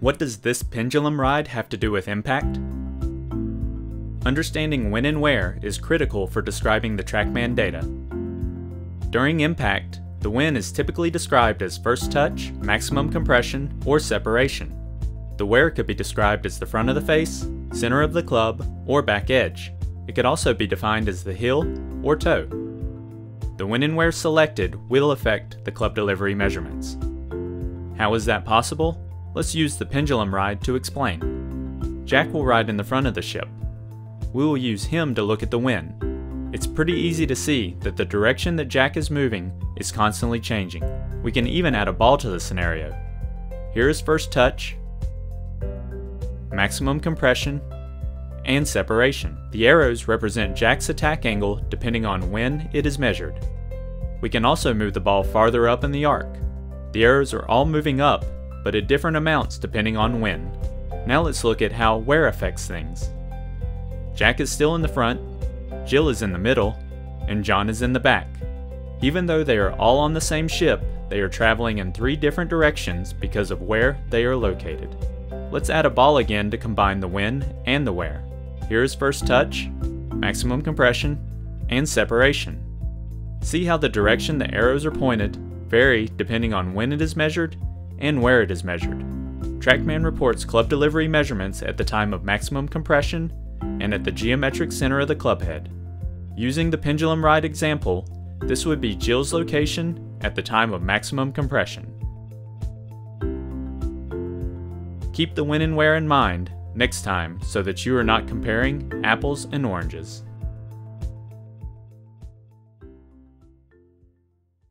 What does this pendulum ride have to do with impact? Understanding when and where is critical for describing the TrackMan data. During impact, the win is typically described as first touch, maximum compression, or separation. The where could be described as the front of the face, center of the club, or back edge. It could also be defined as the heel or toe. The when and where selected will affect the club delivery measurements. How is that possible? Let's use the pendulum ride to explain. Jack will ride in the front of the ship. We will use him to look at the wind. It's pretty easy to see that the direction that Jack is moving is constantly changing. We can even add a ball to the scenario. Here is first touch, maximum compression, and separation. The arrows represent Jack's attack angle depending on when it is measured. We can also move the ball farther up in the arc. The arrows are all moving up but at different amounts depending on when. Now let's look at how where affects things. Jack is still in the front, Jill is in the middle, and John is in the back. Even though they are all on the same ship, they are traveling in three different directions because of where they are located. Let's add a ball again to combine the when and the where. Here is first touch, maximum compression, and separation. See how the direction the arrows are pointed vary depending on when it is measured and where it is measured. TrackMan reports club delivery measurements at the time of maximum compression and at the geometric center of the club head. Using the pendulum ride example, this would be Jill's location at the time of maximum compression. Keep the when and where in mind next time so that you are not comparing apples and oranges.